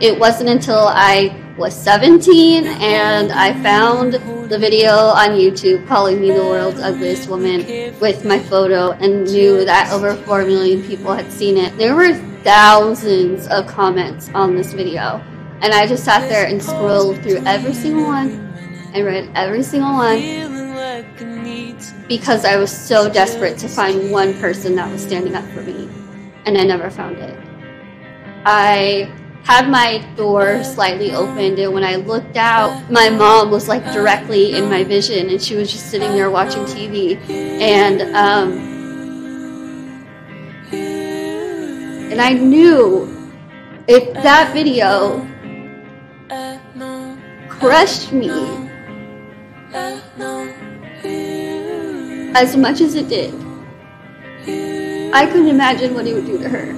It wasn't until I was 17 and I found the video on YouTube calling me the world's ugliest woman with my photo and knew that over 4 million people had seen it. There were thousands of comments on this video. And I just sat there and scrolled through every single one and read every single one because I was so desperate to find one person that was standing up for me. And I never found it. I had my door slightly opened and when I looked out, my mom was like directly in my vision and she was just sitting there watching TV. And um, and I knew if that video crushed me as much as it did, I couldn't imagine what it would do to her.